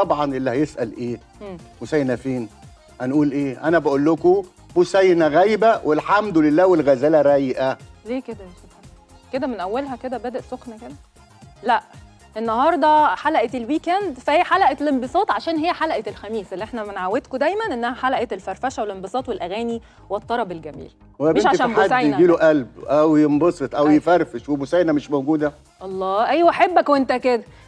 طبعا اللي هيسأل إيه؟ مم. فين؟ هنقول إيه؟ أنا بقول لكم بوسينه غايبة والحمد لله والغزالة رايقة. ليه كده يا شيخ؟ كده من أولها كده بادئ سخن كده؟ لا النهارده حلقة الويكند فهي حلقة الانبساط عشان هي حلقة الخميس اللي إحنا بنعودكم دايما إنها حلقة الفرفشة والانبساط والأغاني والطرب الجميل. مش عشان بوسينا يجي له قلب أو ينبسط أو أيوة. يفرفش وبوسينا مش موجودة. الله أيوه أحبك وأنت كده.